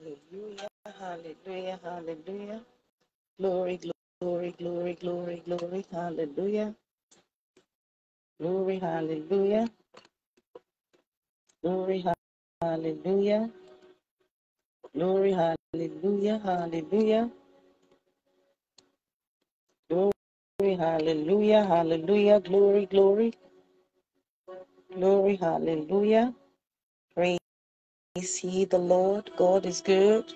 Hallelujah, hallelujah, hallelujah. Glory, glory, glory, glory, glory, hallelujah. Glory, hallelujah. Glory, hallelujah. Glory, hallelujah, hallelujah. Glory, hallelujah, hallelujah. Glory, glory. Glory, hallelujah. Praise ye the Lord. God is good.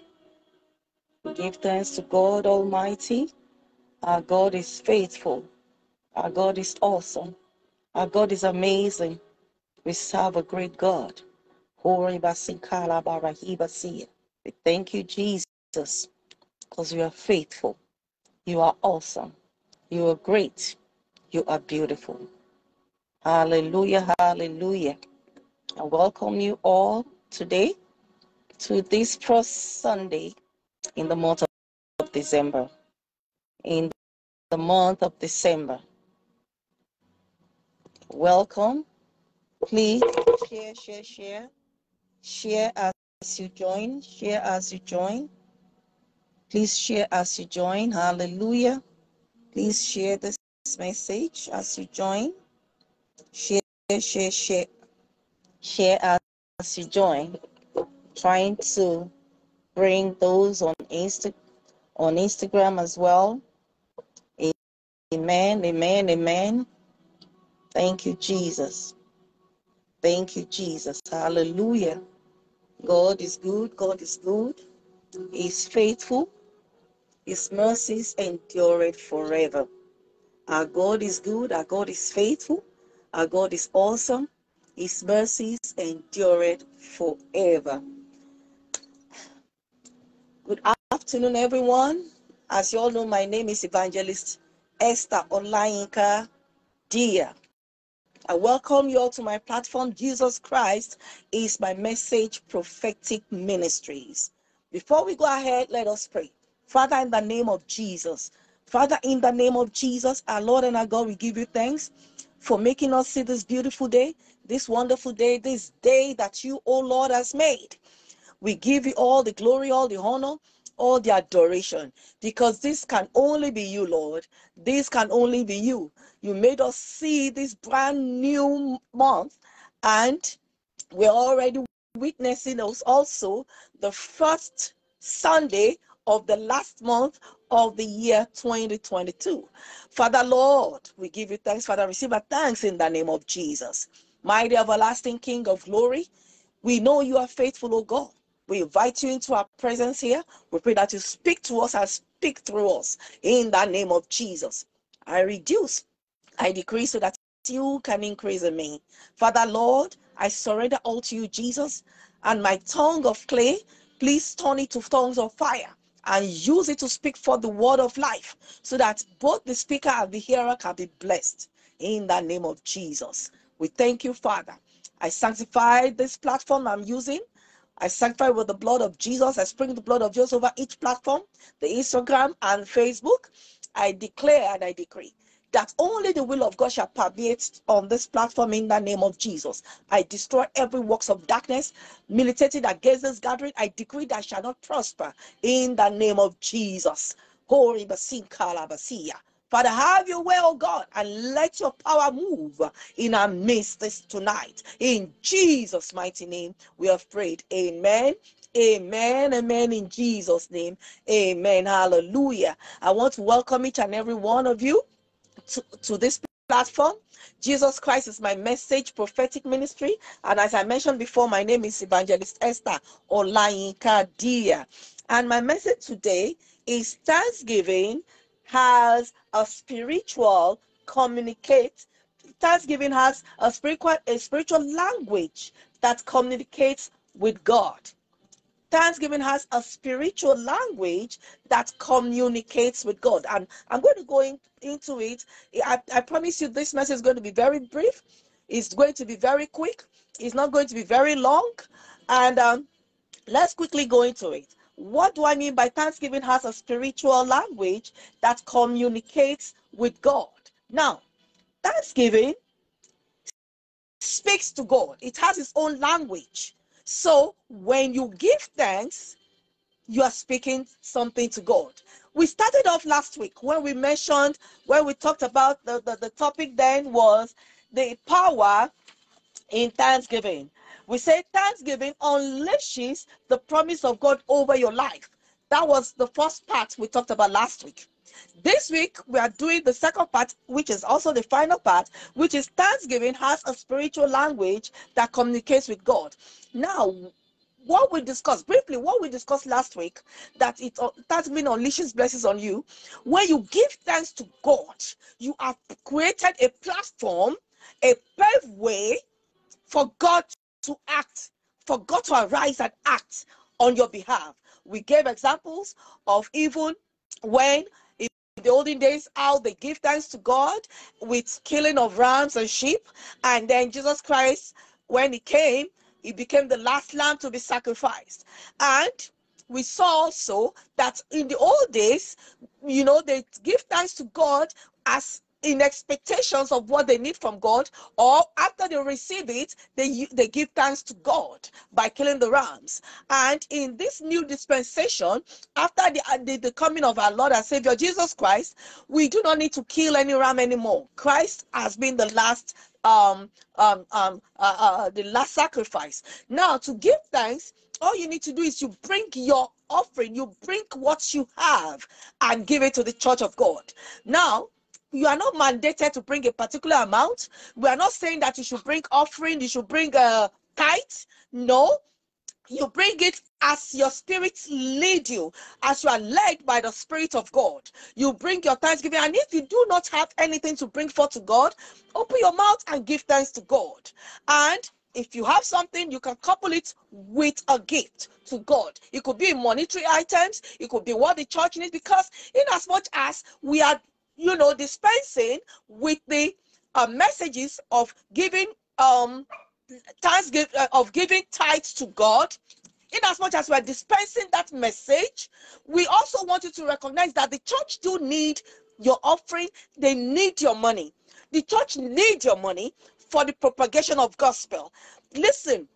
We give thanks to God Almighty. Our God is faithful. Our God is awesome. Our God is amazing. We serve a great God. We thank you, Jesus, because you are faithful. You are awesome. You are great. You are beautiful. Hallelujah, hallelujah. I welcome you all today to this first Sunday in the month of December. In the month of December. Welcome. Please share, share, share. Share as you join. Share as you join. Please share as you join. Hallelujah. Please share this message as you join. Share, share, share. Share as you join. Trying to bring those on Insta on Instagram as well. Amen. Amen. Amen. Thank you, Jesus. Thank you, Jesus. Hallelujah. God is good. God is good. He's faithful. His mercies endure forever. Our God is good. Our God is faithful. Our God is awesome. His mercies endure forever. Good afternoon, everyone. As you all know, my name is Evangelist Esther Olayinka Diya. I welcome you all to my platform. Jesus Christ is my message prophetic ministries. Before we go ahead, let us pray. Father, in the name of Jesus, Father, in the name of Jesus, our Lord and our God, we give you thanks for making us see this beautiful day, this wonderful day, this day that you, O Lord, has made. We give you all the glory, all the honor, all the adoration because this can only be you, Lord. This can only be you. You made us see this brand new month, and we're already witnessing us also the first Sunday of the last month of the year 2022. Father Lord, we give you thanks, Father. Receive our thanks in the name of Jesus. Mighty everlasting King of glory, we know you are faithful, O God. We invite you into our presence here. We pray that you speak to us and speak through us in the name of Jesus. I reduce, I decrease so that you can increase in me. Father, Lord, I surrender all to you, Jesus, and my tongue of clay, please turn it to tongues of fire and use it to speak for the word of life so that both the speaker and the hearer can be blessed in the name of Jesus. We thank you, Father. I sanctify this platform I'm using I sanctify with the blood of Jesus. I sprinkle the blood of Jesus over each platform, the Instagram and Facebook. I declare and I decree that only the will of God shall permeate on this platform in the name of Jesus. I destroy every works of darkness militating against this gathering. I decree that shall not prosper in the name of Jesus. Father, have your way, oh God, and let your power move in our midst this tonight. In Jesus' mighty name, we have prayed. Amen. Amen. Amen. In Jesus' name. Amen. Hallelujah. I want to welcome each and every one of you to, to this platform. Jesus Christ is my message prophetic ministry. And as I mentioned before, my name is Evangelist Esther Olayinka Diya. And my message today is Thanksgiving has a spiritual communicate. Thanksgiving has a spiritual a spiritual language that communicates with God. Thanksgiving has a spiritual language that communicates with God. And I'm going to go in, into it. I, I promise you, this message is going to be very brief. It's going to be very quick. It's not going to be very long. And um, let's quickly go into it. What do I mean by Thanksgiving has a spiritual language that communicates with God? Now, Thanksgiving speaks to God, it has its own language. So when you give thanks, you are speaking something to God. We started off last week when we mentioned, when we talked about the, the, the topic then was the power in thanksgiving. We say thanksgiving unleashes the promise of God over your life. That was the first part we talked about last week. This week, we are doing the second part, which is also the final part, which is Thanksgiving has a spiritual language that communicates with God. Now, what we discussed briefly, what we discussed last week, that it uh, Thanksgiving unleashes blessings on you. When you give thanks to God, you have created a platform, a pathway for God to act, for God to arise and act on your behalf. We gave examples of even when in the olden days how they give thanks to God with killing of rams and sheep, and then Jesus Christ, when he came, he became the last lamb to be sacrificed. And we saw also that in the old days, you know, they give thanks to God as in expectations of what they need from God, or after they receive it, they they give thanks to God by killing the rams. And in this new dispensation, after the, uh, the, the coming of our Lord and Savior Jesus Christ, we do not need to kill any ram anymore. Christ has been the last um um um uh, uh, the last sacrifice. Now to give thanks, all you need to do is you bring your offering, you bring what you have and give it to the church of God. Now you are not mandated to bring a particular amount. We are not saying that you should bring offering, you should bring a tithe. No, you bring it as your spirit lead you, as you are led by the Spirit of God. You bring your thanksgiving, and if you do not have anything to bring forth to God, open your mouth and give thanks to God. And if you have something, you can couple it with a gift to God. It could be monetary items, it could be what the church needs, because in as much as we are you know, dispensing with the uh, messages of giving um uh, of giving tithes to God. In as much as we are dispensing that message, we also want you to recognize that the church do need your offering. They need your money. The church needs your money for the propagation of gospel. Listen,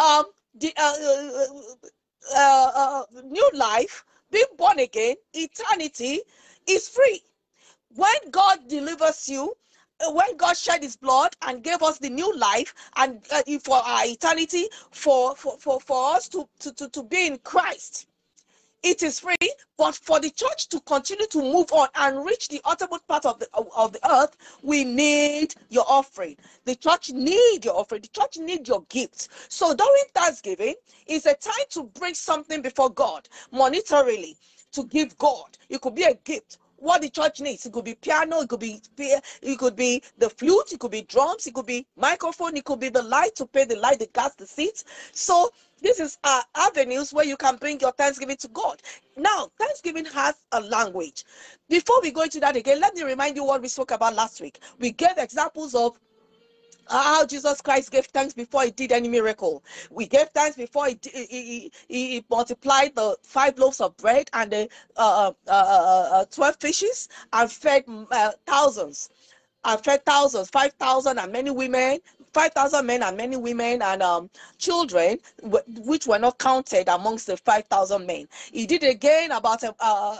um, the uh, uh, uh, uh new life, being born again, eternity is free when God delivers you, uh, when God shed his blood and gave us the new life and uh, for our eternity, for, for, for, for us to, to, to, to be in Christ, it is free, but for the church to continue to move on and reach the ultimate part of the of the earth, we need your offering. The church need your offering. The church need your gifts. So during Thanksgiving is a time to bring something before God monetarily to give God. It could be a gift what the church needs. It could be piano, it could be it could be the flute, it could be drums, it could be microphone, it could be the light to pay the light, the gas, the seats. So this is uh, avenues where you can bring your thanksgiving to God. Now, thanksgiving has a language. Before we go into that again, let me remind you what we spoke about last week. We gave examples of how Jesus Christ gave thanks before he did any miracle. We gave thanks before he, he, he, he multiplied the five loaves of bread and the uh, uh, uh, uh 12 fishes and fed uh, thousands. And fed thousands, 5,000 and many women, 5,000 men and many women and um, children, which were not counted amongst the 5,000 men. He did again about uh,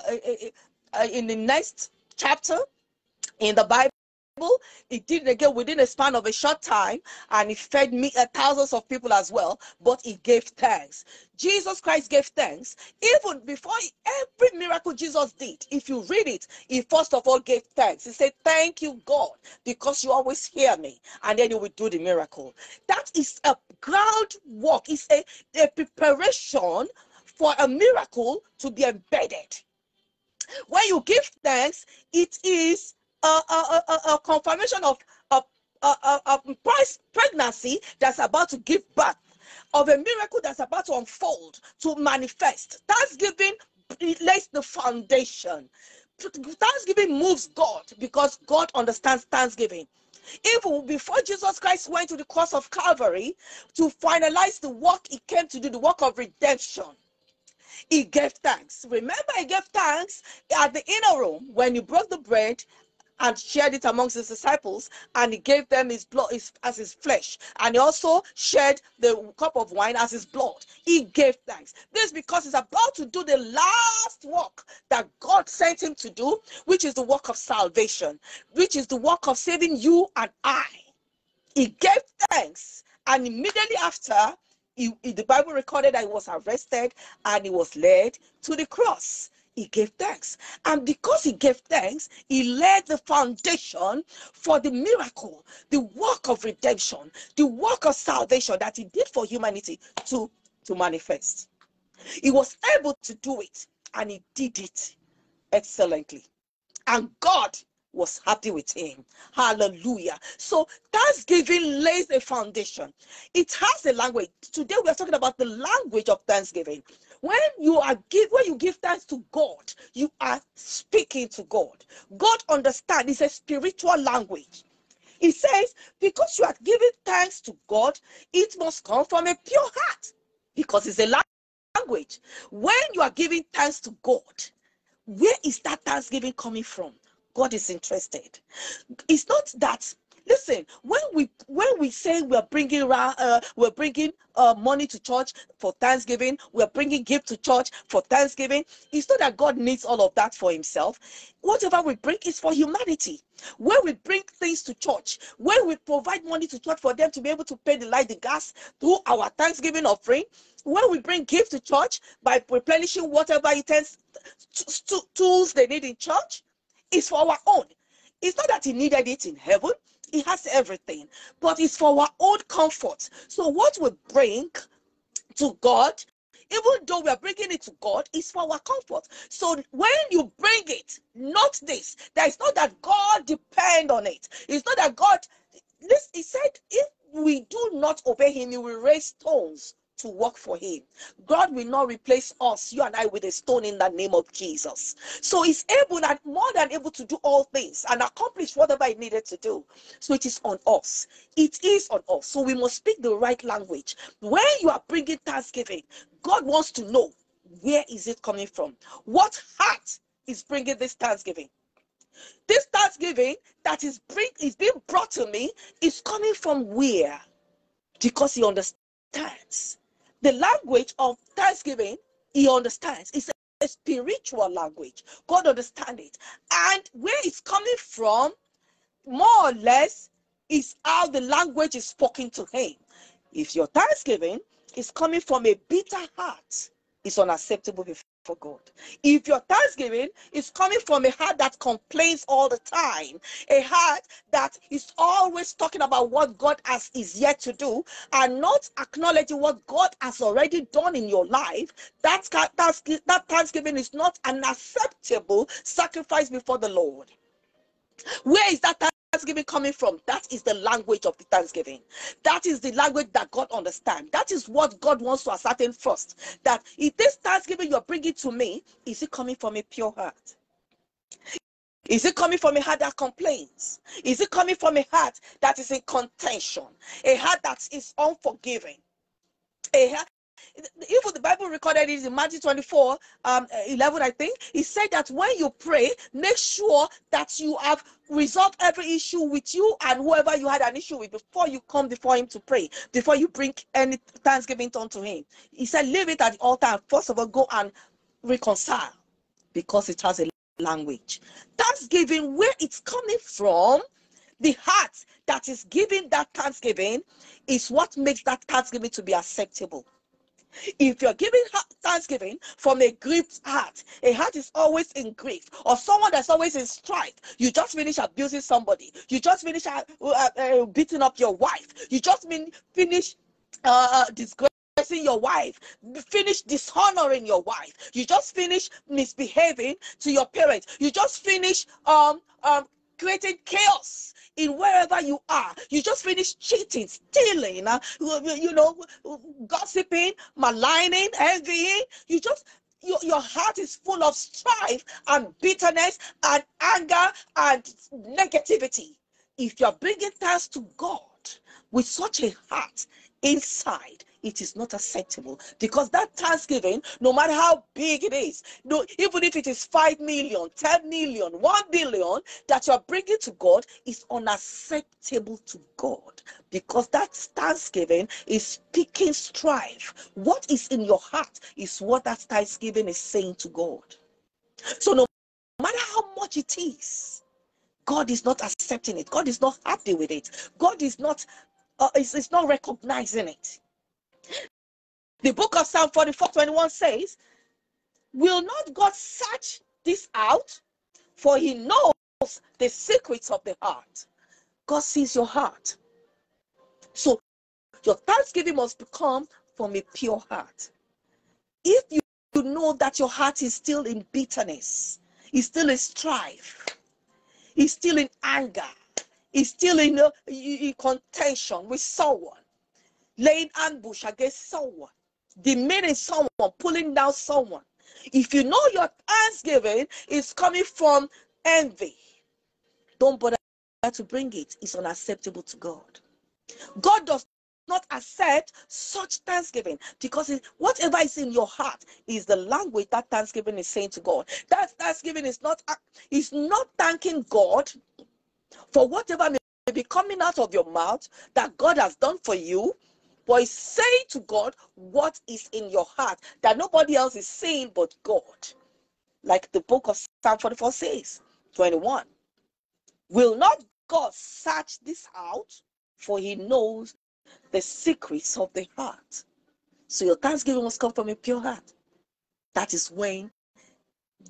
in the next chapter in the Bible he did it again within a span of a short time, and it fed me uh, thousands of people as well. But he gave thanks. Jesus Christ gave thanks even before every miracle Jesus did. If you read it, he first of all gave thanks. He said, "Thank you, God, because you always hear me," and then he will do the miracle. That is a groundwork. It's a, a preparation for a miracle to be embedded. When you give thanks, it is a, a, a, confirmation of a, a, a, pregnancy that's about to give birth, of a miracle that's about to unfold, to manifest. Thanksgiving lays the foundation. Thanksgiving moves God because God understands Thanksgiving. Even before Jesus Christ went to the cross of Calvary to finalize the work he came to do, the work of redemption, he gave thanks. Remember, he gave thanks at the inner room when he broke the bread and shared it amongst his disciples, and he gave them his blood his, as his flesh, and he also shared the cup of wine as his blood. He gave thanks. This because he's about to do the last work that God sent him to do, which is the work of salvation, which is the work of saving you and I. He gave thanks, and immediately after, he, the Bible recorded that he was arrested and he was led to the cross he gave thanks. And because he gave thanks, he laid the foundation for the miracle, the work of redemption, the work of salvation that he did for humanity to, to manifest. He was able to do it and he did it excellently. And God was happy with him. Hallelujah. So Thanksgiving lays a foundation. It has a language. Today we are talking about the language of Thanksgiving. When you are give when you give thanks to God, you are speaking to God. God understands it's a spiritual language. He says, because you are giving thanks to God, it must come from a pure heart. Because it's a language. When you are giving thanks to God, where is that thanksgiving coming from? God is interested. It's not that listen when we when we say we're bringing uh, we're bringing uh, money to church for thanksgiving we're bringing gift to church for thanksgiving it's not that god needs all of that for himself. Whatever we bring is for humanity. When we bring things to church when we provide money to church for them to be able to pay the light the gas through our thanksgiving offering when we bring gift to church by replenishing whatever is tools they need in church it's for our own. It's not that he needed it in heaven he has everything, but it's for our own comfort. So, what we bring to God, even though we are bringing it to God, is for our comfort. So, when you bring it, not this, that is not that God depend on it. It's not that God. This he said, if we do not obey Him, He will raise stones to work for him. God will not replace us, you and I, with a stone in the name of Jesus. So he's able and more than able to do all things and accomplish whatever he needed to do. So it is on us. It is on us. So we must speak the right language. When you are bringing thanksgiving, God wants to know where is it coming from? What heart is bringing this thanksgiving? This thanksgiving that is bring is being brought to me is coming from where? Because he understands the language of thanksgiving, he understands. It's a spiritual language. God understands it. And where it's coming from, more or less, is how the language is spoken to him. If your thanksgiving is coming from a bitter heart, it's unacceptable for God. If your thanksgiving is coming from a heart that complains all the time, a heart that is always talking about what God has is yet to do and not acknowledging what God has already done in your life, that, that, that thanksgiving is not an acceptable sacrifice before the Lord. Where is that thanksgiving coming from? That is the language of the thanksgiving. That is the language that God understands. That is what God wants to ascertain first. That if this thanksgiving you're bringing to me, is it coming from a pure heart? Is it coming from a heart that complains? Is it coming from a heart that is in contention? A heart that is unforgiving? A heart, even the Bible recorded it in Matthew 24, um, 11, I think. He said that when you pray, make sure that you have resolved every issue with you and whoever you had an issue with before you come before him to pray, before you bring any thanksgiving unto him. He said, leave it at the altar and first of all go and reconcile because it has a language. Thanksgiving, where it's coming from, the heart that is giving that thanksgiving is what makes that thanksgiving to be acceptable. If you're giving thanksgiving from a grieved heart, a heart is always in grief, or someone that's always in strife, you just finish abusing somebody, you just finish uh, uh, uh, beating up your wife, you just mean finish uh, uh disgracing your wife, finish dishonoring your wife, you just finish misbehaving to your parents, you just finish um um creating chaos in wherever you are. You just finished cheating, stealing, uh, you know, gossiping, maligning, envying. You just your, your heart is full of strife and bitterness and anger and negativity. If you're bringing thanks to God with such a heart inside, it is not acceptable because that thanksgiving, no matter how big it is, no, even if it is 5 million, 10 million, 1 billion that you are bringing to God, is unacceptable to God because that thanksgiving is speaking strife. What is in your heart is what that thanksgiving is saying to God. So, no matter how much it is, God is not accepting it. God is not happy with it. God is not uh, is, is not recognizing it. The book of Psalm 44 21 says, Will not God search this out? For he knows the secrets of the heart. God sees your heart. So your thanksgiving must become from a pure heart. If you know that your heart is still in bitterness, is still in strife, is still in anger, is still in, uh, in contention with someone, laying ambush against someone, demeaning someone, pulling down someone. If you know your thanksgiving is coming from envy, don't bother to bring it. It's unacceptable to God. God does not accept such thanksgiving because it, whatever is in your heart is the language that thanksgiving is saying to God. That thanksgiving is not is not thanking God for whatever may be coming out of your mouth that God has done for you. But say to God what is in your heart that nobody else is saying but God. Like the book of Psalm 44 says, 21. Will not God search this out? For he knows the secrets of the heart. So your thanksgiving must come from a pure heart. That is when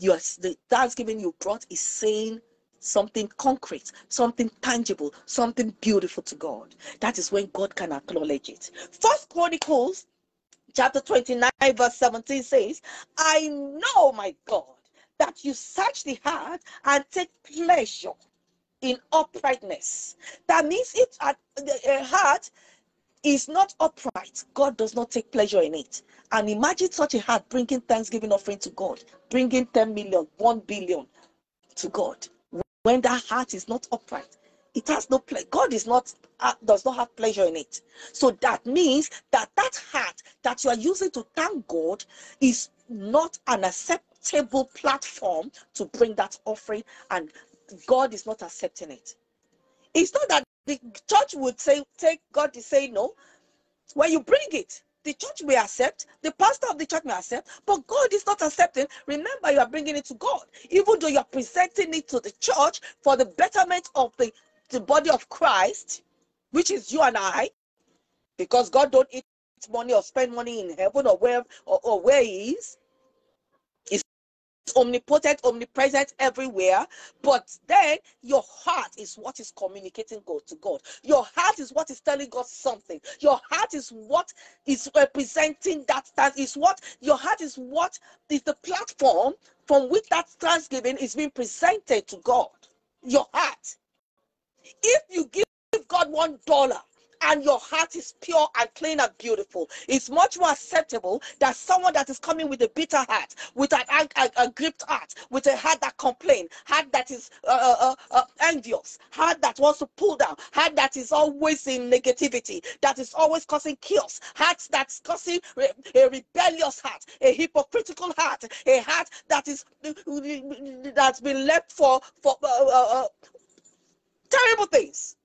your the thanksgiving you brought is saying something concrete, something tangible, something beautiful to God. That is when God can acknowledge it. First Chronicles chapter 29, verse 17 says, I know, my God, that you search the heart and take pleasure in uprightness. That means if a uh, uh, heart is not upright, God does not take pleasure in it. And imagine such a heart bringing thanksgiving offering to God, bringing 10 million, 1 billion to God when that heart is not upright it has no pleasure god is not uh, does not have pleasure in it. So that means that that heart that you are using to thank god is not an acceptable platform to bring that offering and god is not accepting it. It's not that the church would say take god to say no. When you bring it the church may accept, the pastor of the church may accept, but God is not accepting. Remember, you are bringing it to God, even though you are presenting it to the church for the betterment of the, the body of Christ, which is you and I, because God don't eat money or spend money in heaven or where or, or where He is omnipotent, omnipresent everywhere. But then your heart is what is communicating God to God. Your heart is what is telling God something. Your heart is what is representing that. That is what your heart is what is the platform from which that thanksgiving is being presented to God. Your heart. If you give God one dollar and your heart is pure and clean and beautiful, it's much more acceptable than someone that is coming with a bitter heart, with an a, a gripped heart, with a heart that complains, heart that is uh, uh, uh, uh, envious, heart that wants to pull down, heart that is always in negativity, that is always causing chaos, heart that's causing a rebellious heart, a hypocritical heart, a heart that is that's been left for for uh, uh, terrible things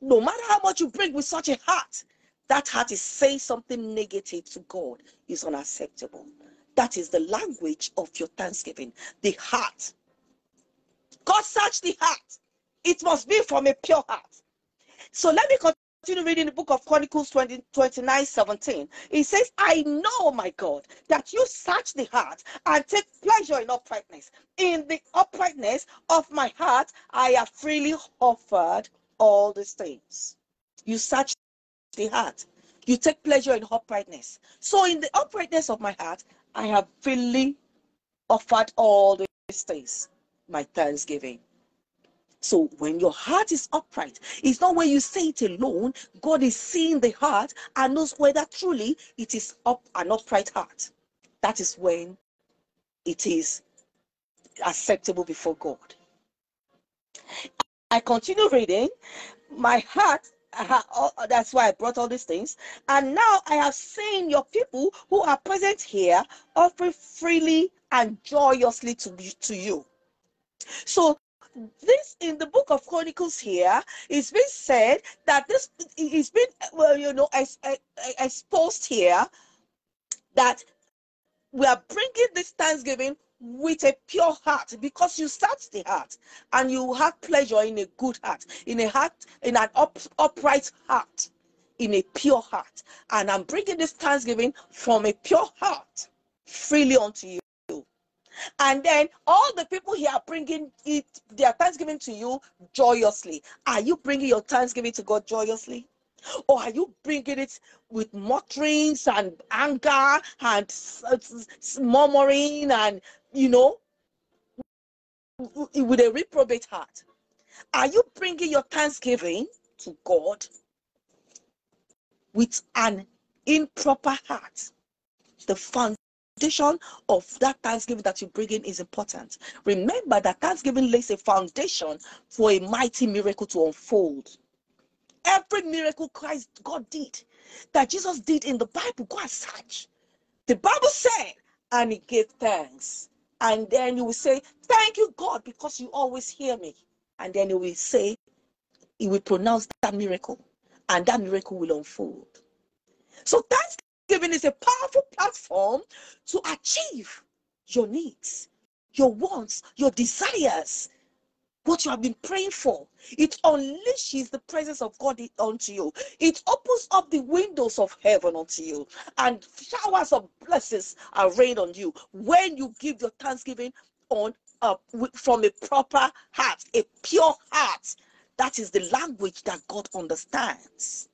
no matter how much you bring with such a heart, that heart is saying something negative to God is unacceptable. That is the language of your thanksgiving. The heart. God search the heart. It must be from a pure heart. So let me continue reading the book of Chronicles 20, 29 17. It says, I know, my God, that you search the heart and take pleasure in uprightness. In the uprightness of my heart, I have freely offered all these things. You search the heart. You take pleasure in uprightness. So, in the uprightness of my heart, I have freely offered all these things, my thanksgiving. So, when your heart is upright, it's not when you say it alone. God is seeing the heart and knows whether truly it is up an upright heart. That is when it is acceptable before God. I continue reading. My heart uh, that's why I brought all these things. And now I have seen your people who are present here offering freely and joyously to, to you. So this in the book of chronicles here it's been said that this it's been well you know exposed here that we are bringing this thanksgiving with a pure heart because you search the heart and you have pleasure in a good heart in a heart in an up, upright heart in a pure heart. And i'm bringing this thanksgiving from a pure heart freely unto you. And then all the people here are bringing it their thanksgiving to you joyously. Are you bringing your thanksgiving to god joyously? Or are you bringing it with mutterings and anger and murmuring and you know, with a reprobate heart? Are you bringing your thanksgiving to God with an improper heart? The foundation of that thanksgiving that you bring in is important. Remember that thanksgiving lays a foundation for a mighty miracle to unfold. Every miracle Christ God did, that Jesus did in the Bible, go and search. The Bible said, and he gave thanks. And then you will say, Thank you, God, because you always hear me. And then you will say, He will pronounce that miracle, and that miracle will unfold. So, Thanksgiving is a powerful platform to achieve your needs, your wants, your desires, what you have been praying for. It unleashes the presence of God unto you. It opens up the windows of heaven unto you, and showers of blessings are rained on you when you give your thanksgiving on uh, from a proper heart, a pure heart. That is the language that God understands.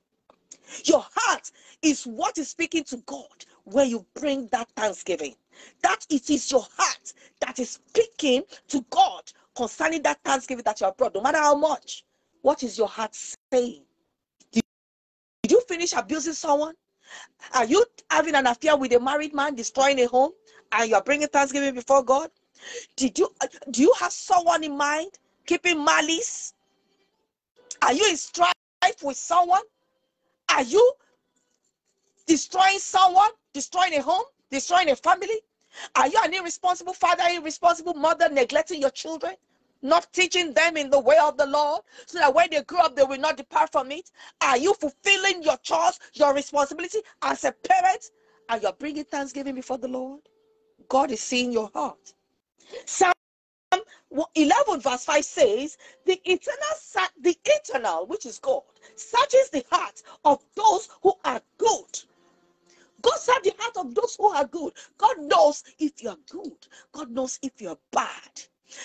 Your heart is what is speaking to God when you bring that thanksgiving. That it is your heart that is speaking to God concerning that thanksgiving that you have brought, no matter how much. What is your heart saying? Did, did you finish abusing someone? Are you having an affair with a married man, destroying a home, and you are bringing thanksgiving before God? Did you uh, do you have someone in mind keeping malice? Are you in strife with someone? Are you destroying someone, destroying a home, destroying a family? Are you an irresponsible father, irresponsible mother, neglecting your children? Not teaching them in the way of the Lord so that when they grow up, they will not depart from it? Are you fulfilling your chores, your responsibility as a parent? And you're bringing thanksgiving before the Lord? God is seeing your heart. Psalm 11 verse 5 says, The eternal, the eternal, which is God, searches the heart of those who are good God search the heart of those who are good. God knows if you're good. God knows if you're bad.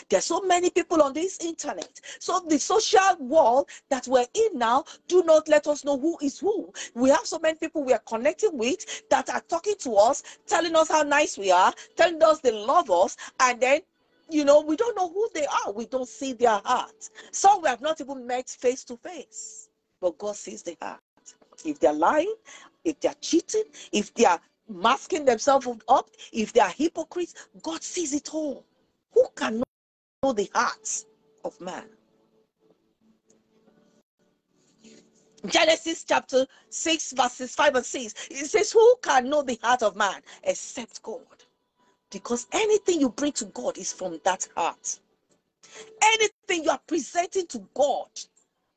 There's so many people on this internet. So the social world that we're in now do not let us know who is who. We have so many people we are connecting with that are talking to us, telling us how nice we are, telling us they love us, and then you know we don't know who they are. We don't see their heart. Some we have not even met face to face, but God sees the heart. If they're lying, if they're cheating, if they are masking themselves up, if they are hypocrites, God sees it all. Who can know the hearts of man? Genesis chapter 6, verses 5 and 6. It says, Who can know the heart of man except God? Because anything you bring to God is from that heart. Anything you are presenting to God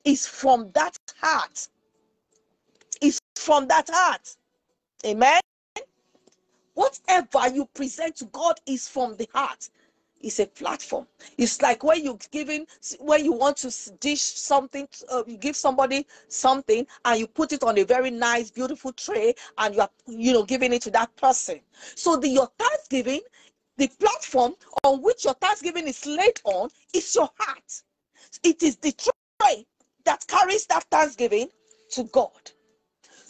is from that heart from that heart. Amen. Whatever you present to God is from the heart. It's a platform. It's like when you're giving, when you want to dish something, uh, you give somebody something and you put it on a very nice, beautiful tray and you are, you know, giving it to that person. So the your thanksgiving, the platform on which your thanksgiving is laid on is your heart. It is the tray that carries that thanksgiving to God.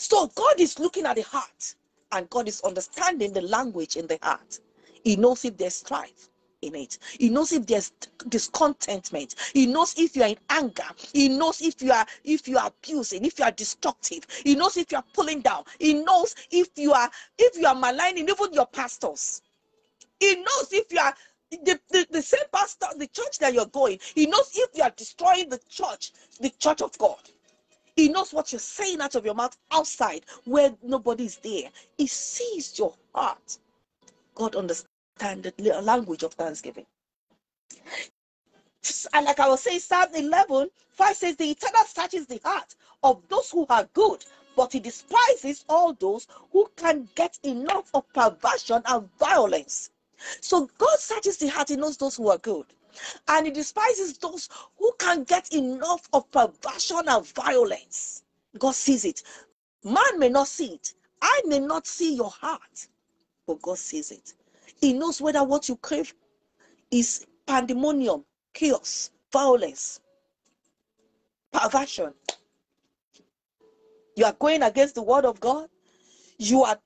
So God is looking at the heart and God is understanding the language in the heart. He knows if there's strife in it. He knows if there's discontentment. He knows if you are in anger. He knows if you are if you are abusing, if you are destructive. He knows if you are pulling down. He knows if you are if you are maligning even your pastors. He knows if you are the, the, the same pastor, the church that you're going. He knows if you are destroying the church, the church of God. He knows what you're saying out of your mouth outside where nobody's there. He sees your heart. God understands the language of thanksgiving. And like I was saying, Psalm 11, 5 says, The eternal searches the heart of those who are good, but he despises all those who can get enough of perversion and violence. So God searches the heart, he knows those who are good. And he despises those who can get enough of perversion and violence. God sees it. Man may not see it. I may not see your heart, but God sees it. He knows whether what you crave is pandemonium, chaos, violence, perversion. You are going against the word of God. You are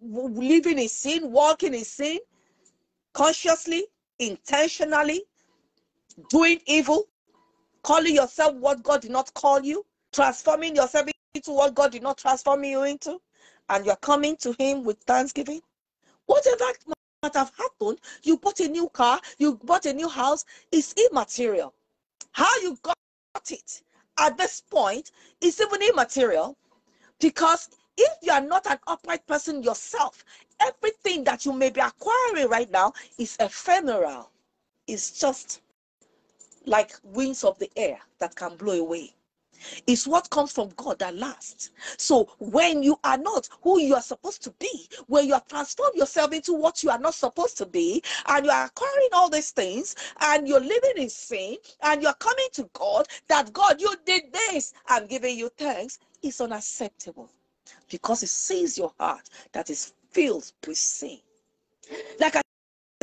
living in sin, walking in sin, consciously, intentionally, doing evil, calling yourself what God did not call you, transforming yourself into what God did not transform you into, and you're coming to Him with thanksgiving. Whatever might have happened, you bought a new car, you bought a new house, is immaterial. How you got it at this point is even immaterial because if you are not an upright person yourself, everything that you may be acquiring right now is ephemeral. It's just like winds of the air that can blow away. It's what comes from God that lasts. So when you are not who you are supposed to be, when you have transformed yourself into what you are not supposed to be, and you are acquiring all these things, and you're living in sin, and you're coming to God, that God, you did this, I'm giving you thanks, it's unacceptable because it sees your heart that is filled with sin. Like I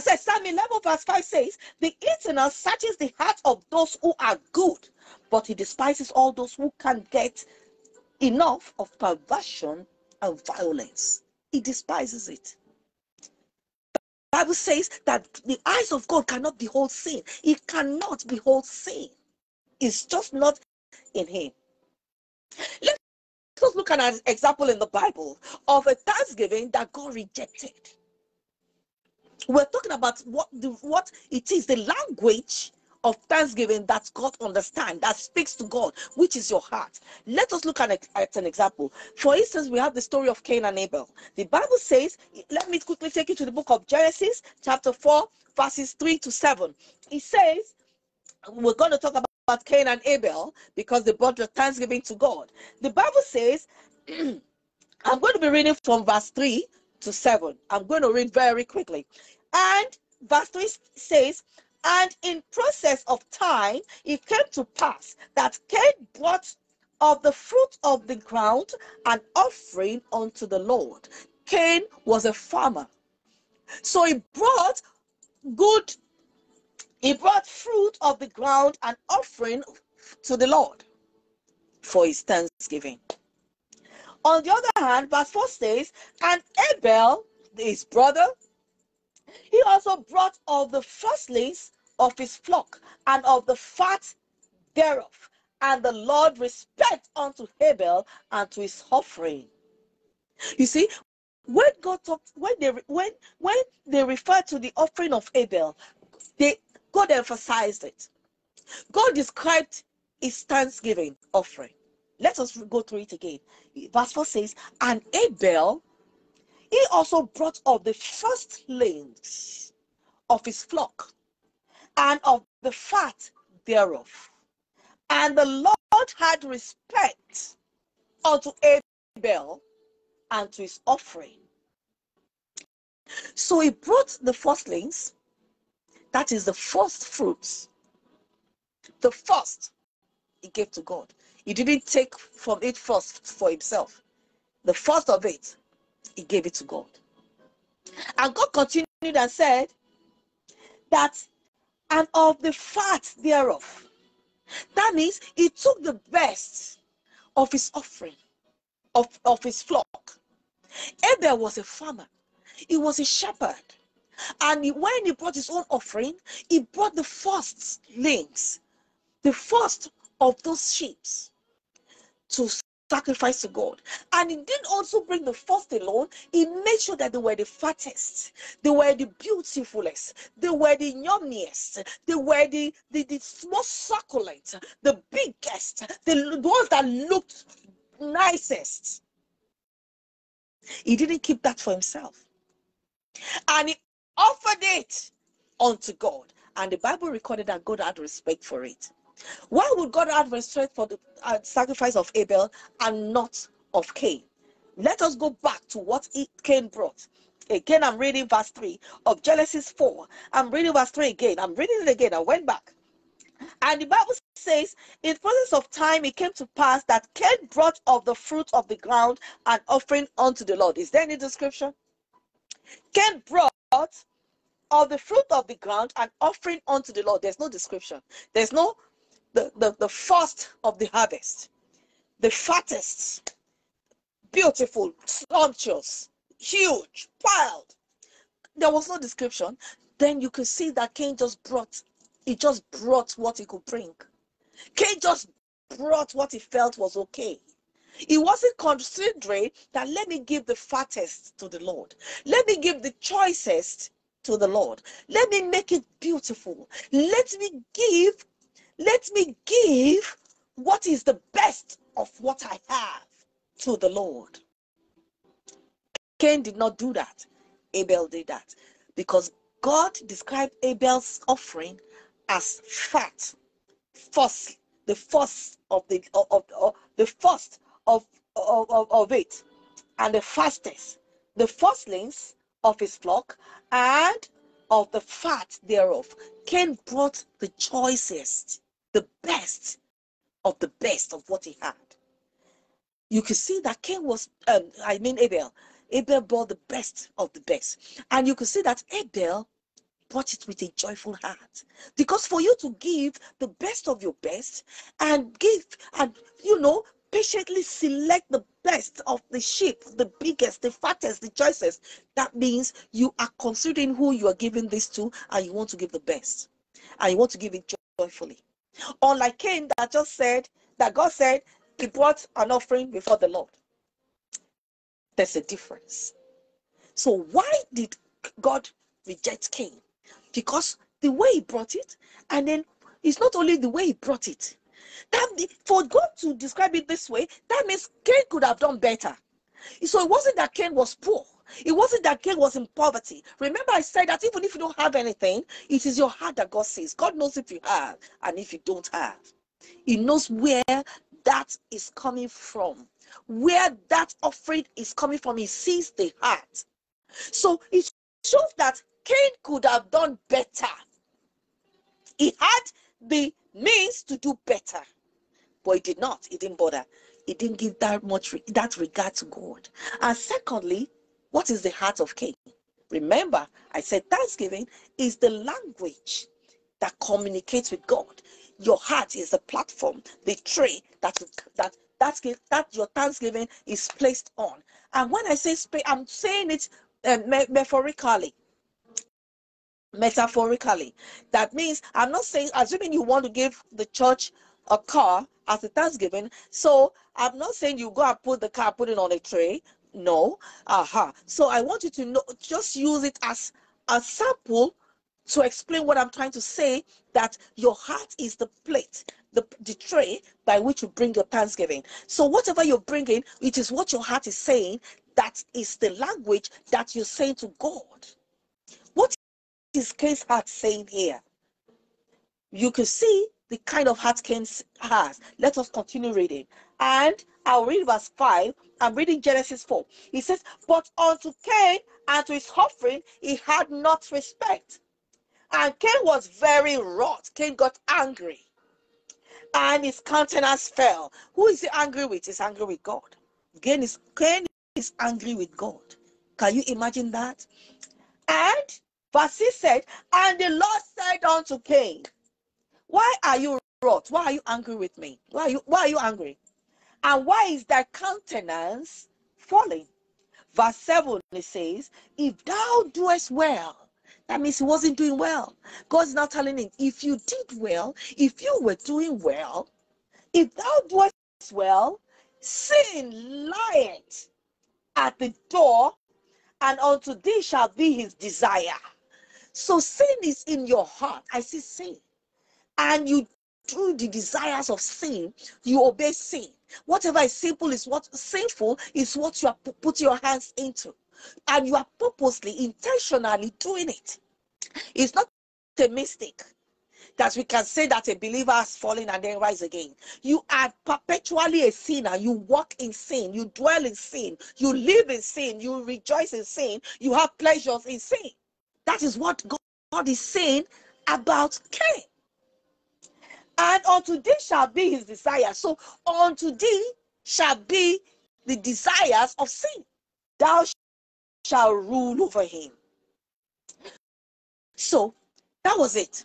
said, Psalm 11 verse 5 says, The eternal searches the heart of those who are good, but he despises all those who can get enough of perversion and violence. He despises it. Bible says that the eyes of God cannot behold sin. He cannot behold sin. It's just not in him. Let's look at an example in the Bible of a thanksgiving that God rejected. We're talking about what the, what it is, the language of thanksgiving that God understands, that speaks to God, which is your heart. Let us look at, at an example. For instance, we have the story of Cain and Abel. The Bible says, let me quickly take you to the book of Genesis, chapter 4, verses 3 to 7. It says, we're going to talk about about Cain and Abel because they brought the thanksgiving to God. The Bible says, I'm going to be reading from verse 3 to 7. I'm going to read very quickly. And verse 3 says, And in process of time, it came to pass that Cain brought of the fruit of the ground an offering unto the Lord. Cain was a farmer. So he brought good he brought fruit of the ground an offering to the Lord for his thanksgiving. On the other hand, verse 4 says, And Abel, his brother, he also brought of the firstlings of his flock and of the fat thereof. And the Lord respect unto Abel and to his offering. You see, when God talked, when they when when they refer to the offering of Abel, they God emphasized it. God described his thanksgiving offering. Let us go through it again. Verse 4 says, And Abel, he also brought of the firstlings of his flock and of the fat thereof. And the Lord had respect unto Abel and to his offering. So he brought the firstlings that is the first fruits. The first he gave to God. He didn't take from it first for himself. The first of it, he gave it to God. And God continued and said that, and of the fat thereof. That means he took the best of his offering, of, of his flock. Abel was a farmer, he was a shepherd. And when he brought his own offering, he brought the first links, the first of those sheep to sacrifice to God. And he didn't also bring the first alone. He made sure that they were the fattest, they were the beautifulest, they were the yummiest, they were the, the, the most succulent, the biggest, the ones that looked nicest. He didn't keep that for himself. And he offered it unto God. And the Bible recorded that God had respect for it. Why would God have respect for the uh, sacrifice of Abel and not of Cain? Let us go back to what Cain brought. Again, I'm reading verse 3 of Genesis 4. I'm reading verse 3 again. I'm reading it again. I went back. And the Bible says, in process of time, it came to pass that Cain brought of the fruit of the ground an offering unto the Lord. Is there any description? Cain brought of the fruit of the ground an offering unto the Lord. There's no description. There's no the, the, the first of the harvest, the fattest, beautiful, sumptuous, huge, piled. There was no description. Then you could see that Cain just brought, he just brought what he could bring. Cain just brought what he felt was okay. He wasn't considering that let me give the fattest to the Lord. Let me give the choicest to the Lord. Let me make it beautiful. Let me give let me give what is the best of what I have to the Lord. Cain did not do that. Abel did that because God described Abel's offering as fat, first, the first of the of, of, the first of, of, of, of it, and the fastest, the firstlings of his flock, and of the fat thereof. Cain brought the choicest the best of the best of what he had. You can see that Cain was, um, I mean Abel. Abel brought the best of the best. And you can see that Abel brought it with a joyful heart. Because for you to give the best of your best and give and, you know, patiently select the best of the sheep, the biggest, the fattest, the choicest, that means you are considering who you are giving this to and you want to give the best. And you want to give it joyfully. Unlike Cain that just said that God said he brought an offering before the Lord. There's a difference. So why did God reject Cain? Because the way he brought it, and then it's not only the way he brought it. That for God to describe it this way, that means Cain could have done better. So it wasn't that Cain was poor. It wasn't that Cain was in poverty. Remember, I said that even if you don't have anything, it is your heart that God sees. God knows if you have and if you don't have. He knows where that is coming from. Where that offering is coming from, he sees the heart. So it shows that Cain could have done better. He had the means to do better, but he did not. He didn't bother. He didn't give that much that regard to God. And secondly, what is the heart of Cain? Remember, I said Thanksgiving is the language that communicates with God. Your heart is the platform, the tray that that that's that your Thanksgiving is placed on. And when I say I'm saying it uh, metaphorically. Metaphorically, that means I'm not saying assuming you want to give the church a car as a Thanksgiving. So I'm not saying you go and put the car, put it on a tray. No. Aha. So I want you to know, just use it as a sample to explain what I'm trying to say that your heart is the plate, the, the tray by which you bring your thanksgiving. So, whatever you're bringing, it is what your heart is saying that is the language that you're saying to God. What is Cain's heart saying here? You can see the kind of heart Cain has. Let us continue reading. And I'll read verse 5. I'm reading Genesis 4. He says, But unto Cain and to his offering he had not respect. And Cain was very wroth. Cain got angry. And his countenance fell. Who is he angry with? He's angry with God. Cain is, Cain is angry with God. Can you imagine that? And verse 6 said, And the Lord said unto Cain, Why are you wroth? Why are you angry with me? Why are you why are you angry? And why is thy countenance falling? Verse 7 it says, If thou doest well, that means he wasn't doing well. God's not telling him, if you did well, if you were doing well, if thou doest well, sin lieth at the door, and unto thee shall be his desire. So sin is in your heart. I see sin. And you do the desires of sin, you obey sin. Whatever is simple is what sinful is what you are put your hands into. And you are purposely, intentionally doing it. It's not a mistake that we can say that a believer has fallen and then rise again. You are perpetually a sinner. You walk in sin. You dwell in sin. You live in sin. You rejoice in sin. You have pleasures in sin. That is what God is saying about Cain. And unto thee shall be his desire. So unto thee shall be the desires of sin. Thou shall rule over him. So that was it.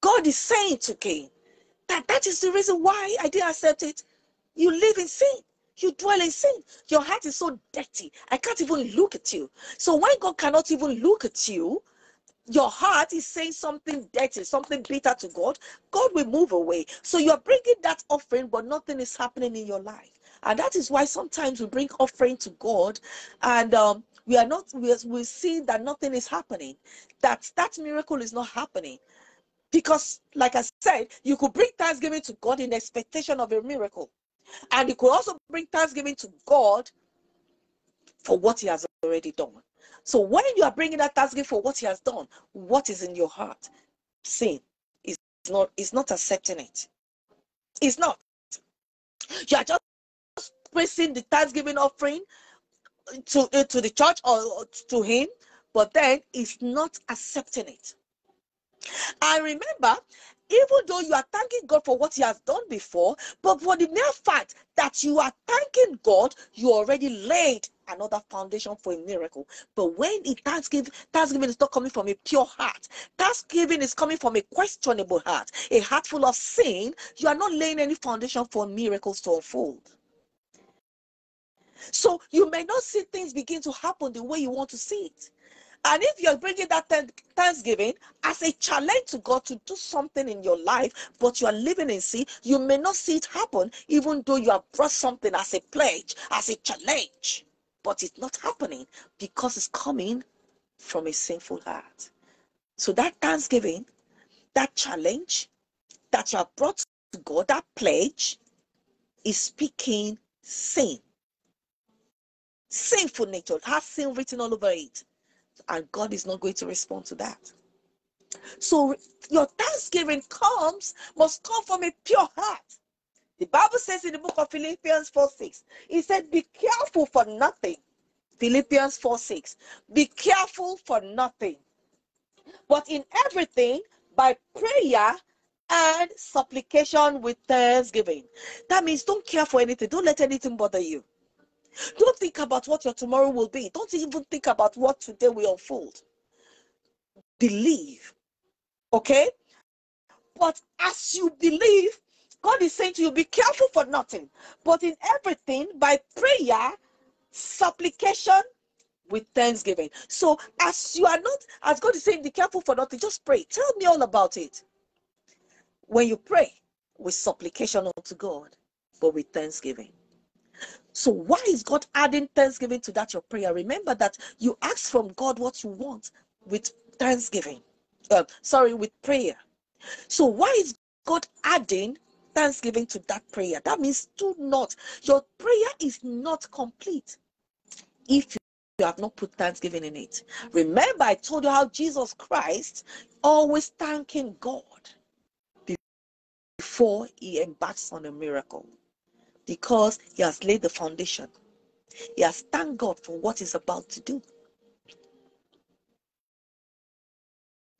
God is saying to Cain that that is the reason why I didn't accept it. You live in sin. You dwell in sin. Your heart is so dirty. I can't even look at you. So when God cannot even look at you, your heart is saying something dirty, something bitter to God, God will move away. So you're bringing that offering, but nothing is happening in your life. And that is why sometimes we bring offering to God and um, we are not, we, we see that nothing is happening, that that miracle is not happening. Because, like I said, you could bring thanksgiving to God in expectation of a miracle. And you could also bring thanksgiving to God for what He has already done. So when you are bringing that thanksgiving for what He has done, what is in your heart? Sin is not is not accepting it. It's not. You are just placing the thanksgiving offering to uh, to the church or, or to Him, but then it's not accepting it. And remember, even though you are thanking God for what He has done before, but for the mere fact that you are thanking God, you already laid another foundation for a miracle. But when it thanksgiving, thanksgiving is not coming from a pure heart, thanksgiving is coming from a questionable heart, a heart full of sin, you are not laying any foundation for miracles to unfold. So you may not see things begin to happen the way you want to see it. And if you're bringing that thanksgiving as a challenge to God to do something in your life, but you are living in sin, you may not see it happen, even though you have brought something as a pledge, as a challenge. But it's not happening because it's coming from a sinful heart. So that thanksgiving, that challenge that you have brought to God, that pledge, is speaking sin. Sinful nature has sin written all over it and God is not going to respond to that. So your thanksgiving comes, must come from a pure heart. The Bible says in the book of Philippians 4 6, it said, Be careful for nothing. Philippians 4 6. Be careful for nothing. But in everything, by prayer and supplication with thanksgiving. That means don't care for anything. Don't let anything bother you. Don't think about what your tomorrow will be. Don't even think about what today will unfold. Believe. Okay? But as you believe, God is saying to you, be careful for nothing, but in everything by prayer, supplication, with thanksgiving. So, as you are not, as God is saying, be careful for nothing, just pray. Tell me all about it. When you pray with supplication unto God, but with thanksgiving. So why is God adding thanksgiving to that your prayer? Remember that you ask from God what you want with thanksgiving. Uh, sorry, with prayer. So why is God adding thanksgiving to that prayer? That means do not. Your prayer is not complete if you have not put thanksgiving in it. Remember, I told you how Jesus Christ always thanking God before he embarks on a miracle because he has laid the foundation. He has thanked God for what he's about to do.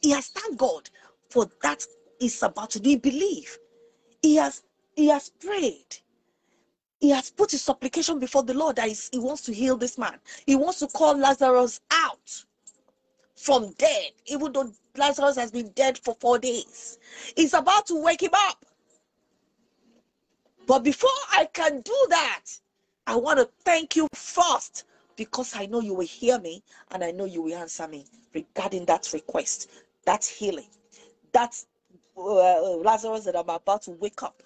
He has thanked God for that he's about to do. He believe. He has he has prayed. He has put his supplication before the Lord that he wants to heal this man. He wants to call Lazarus out from dead, even though Lazarus has been dead for four days. He's about to wake him up. But before I can do that, I want to thank you first because I know you will hear me and I know you will answer me regarding that request, that healing, that uh, Lazarus that I'm about to wake up,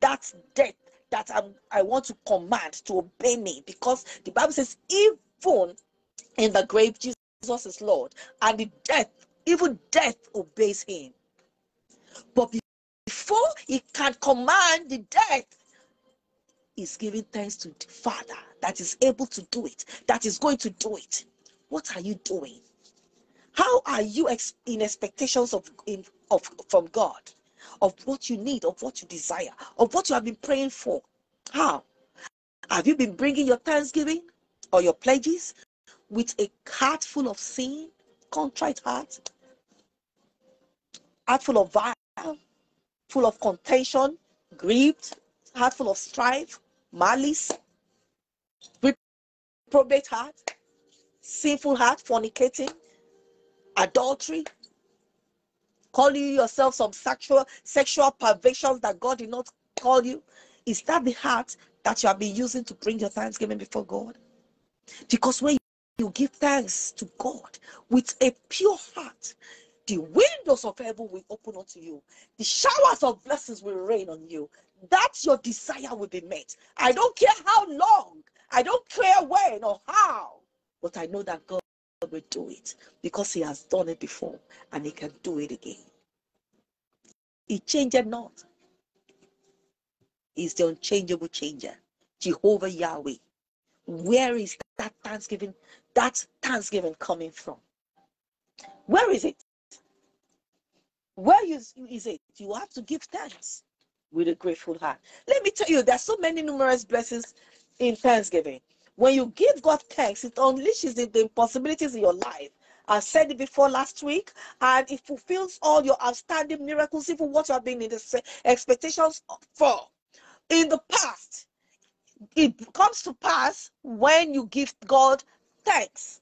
that death that I'm, I want to command to obey me because the Bible says, even in the grave, Jesus is Lord, and the death, even death obeys him. But before he can command the death, he's giving thanks to the Father that is able to do it, that is going to do it. What are you doing? How are you in expectations of, in, of from God, of what you need, of what you desire, of what you have been praying for? How? Have you been bringing your thanksgiving or your pledges with a heart full of sin, contrite heart, heart full of vile, full of contention, grieved, heart full of strife, malice, reprobate heart, sinful heart, fornicating, adultery, calling yourself some sexual sexual perversions that God did not call you? Is that the heart that you have been using to bring your thanksgiving before God? Because when you give thanks to God with a pure heart, the windows of heaven will open unto you. The showers of blessings will rain on you. That's your desire will be met. I don't care how long, I don't care when or how, but I know that God will do it because He has done it before and He can do it again. He changed not. He's the unchangeable changer, Jehovah Yahweh. Where is that thanksgiving? That thanksgiving coming from? Where is it? Where is, is it? You have to give thanks with a grateful heart. Let me tell you, there's so many numerous blessings in thanksgiving. When you give God thanks, it unleashes the, the possibilities in your life. I said it before last week, and it fulfills all your outstanding miracles, even what you have been in the expectations for in the past. It comes to pass when you give God thanks.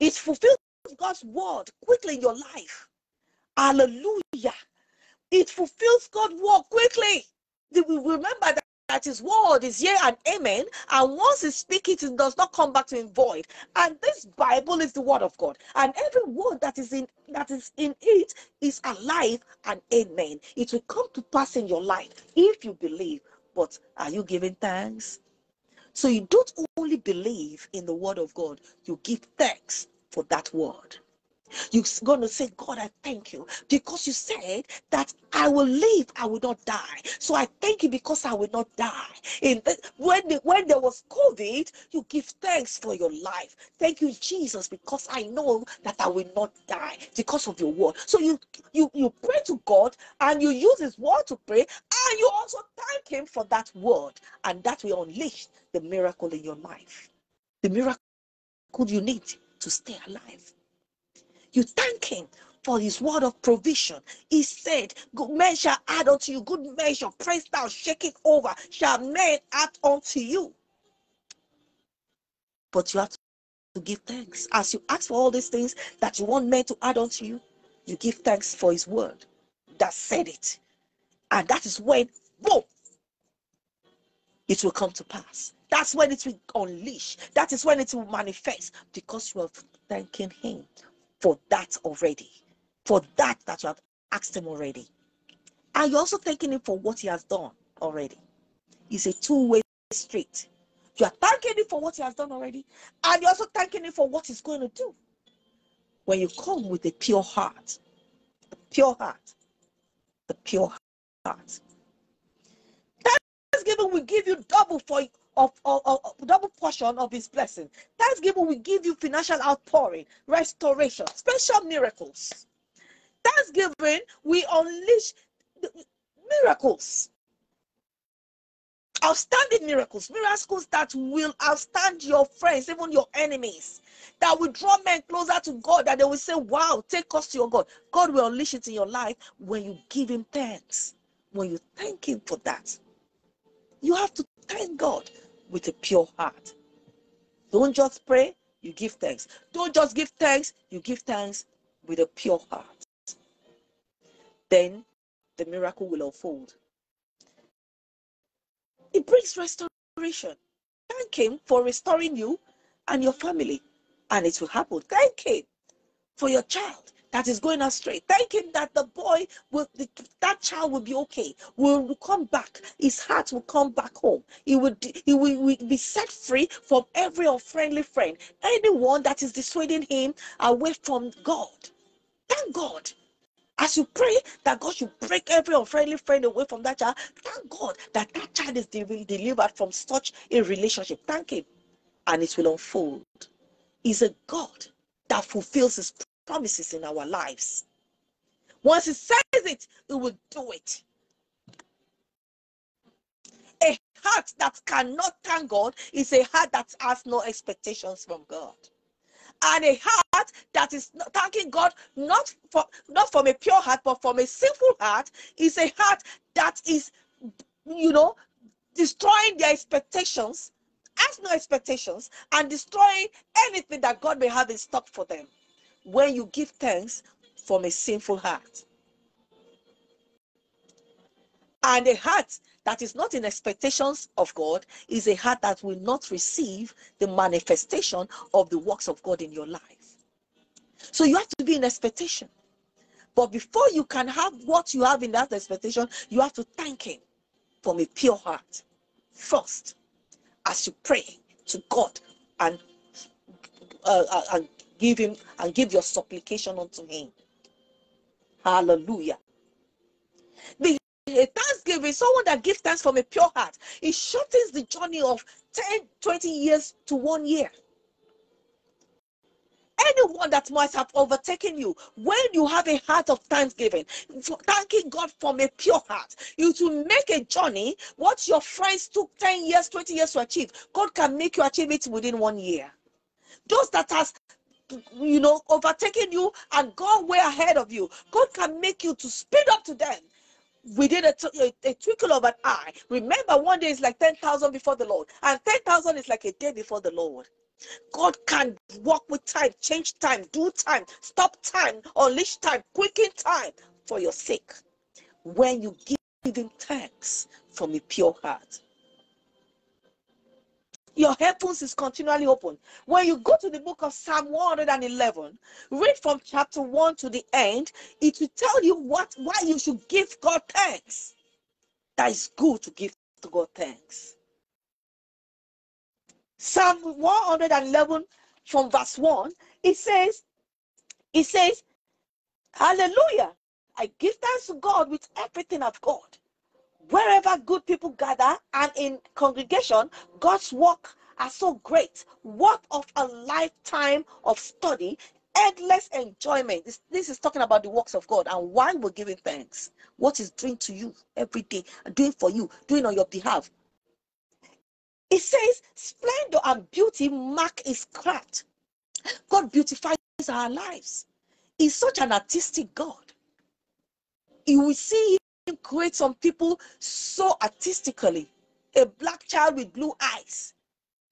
It fulfills God's word quickly in your life. Hallelujah. It fulfills God's word quickly. Remember that, that his word is yea and amen. And once he speaks it, it does not come back to him void. And this Bible is the word of God. And every word that is in that is in it is alive and amen. It will come to pass in your life if you believe. But are you giving thanks? So you don't only believe in the word of God, you give thanks for that word. You're going to say, God, I thank you because you said that I will live, I will not die. So I thank you because I will not die. In the, when the, when there was COVID, you give thanks for your life. Thank you, Jesus, because I know that I will not die because of your word. So you you you pray to God and you use His word to pray, and you also thank Him for that word, and that will unleash the miracle in your life. The miracle you need to stay alive. You thank him for his word of provision. He said, Good men shall add unto you, good measure, press down, shake it over, shall men add unto you. But you have to give thanks. As you ask for all these things that you want men to add unto you, you give thanks for his word that said it. And that is when, boom, it will come to pass. That's when it will unleash. That is when it will manifest because you are thanking him for that already, for that that you have asked him already. And you're also thanking him for what he has done already. It's a two-way street. You are thanking him for what he has done already, and you're also thanking him for what he's going to do. When you come with a pure heart, the pure heart, the pure heart. Thanksgiving will give you double for of, of, of, double portion of his blessing. Thanksgiving will give you financial outpouring, restoration, special miracles. Thanksgiving will unleash miracles. Outstanding miracles, miracles that will outstand your friends, even your enemies, that will draw men closer to God, that they will say, Wow, take us to your God. God will unleash it in your life when you give Him thanks, when you thank Him for that. You have to thank God with a pure heart. Don't just pray, you give thanks. Don't just give thanks, you give thanks with a pure heart. Then the miracle will unfold. It brings restoration. Thank Him for restoring you and your family, and it will happen. Thank Him for your child that is going astray. Thank him that the boy will, the, that child will be okay. Will come back. His heart will come back home. He will, he will, will be set free from every unfriendly friend. Anyone that is dissuading him away from God. Thank God. As you pray that God should break every unfriendly friend away from that child, thank God that that child is delivered from such a relationship. Thank Him. And it will unfold. He's a God that fulfills His promises in our lives. Once He says it, He will do it. A heart that cannot thank God is a heart that has no expectations from God and a heart that is thanking God not for not from a pure heart but from a sinful heart is a heart that is you know destroying their expectations has no expectations and destroying anything that God may have in stock for them when you give thanks from a sinful heart and a heart that is not in expectations of God is a heart that will not receive the manifestation of the works of God in your life. So you have to be in expectation. But before you can have what you have in that expectation, you have to thank Him from a pure heart first as you pray to God and uh, uh, and give Him and give your supplication unto Him. Hallelujah. The a thanksgiving, someone that gives thanks from a pure heart, it shortens the journey of 10, 20 years to one year. Anyone that might have overtaken you, when you have a heart of thanksgiving, thanking God from a pure heart, you to make a journey. What your friends took 10 years, 20 years to achieve, God can make you achieve it within one year. Those that has you know overtaking you and gone way ahead of you, God can make you to speed up to them within a, a, a twinkle of an eye. Remember, one day is like 10,000 before the Lord, and 10,000 is like a day before the Lord. God can walk with time, change time, do time, stop time, unleash time, quicken time for your sake. When you give Him thanks from a pure heart your heavens is continually open. When you go to the book of Psalm 111, read from chapter 1 to the end, it will tell you what why you should give God thanks. That is good to give to God thanks. Psalm 111 from verse 1, it says, it says, Hallelujah. I give thanks to God with everything I've got wherever good people gather and in congregation, God's work are so great. What of a lifetime of study, endless enjoyment. This, this is talking about the works of God and why we're giving thanks. What is doing to you every day, doing for you, doing on your behalf. It says, splendor and beauty mark his craft. God beautifies our lives. He's such an artistic God. You will see create some people so artistically. A black child with blue eyes,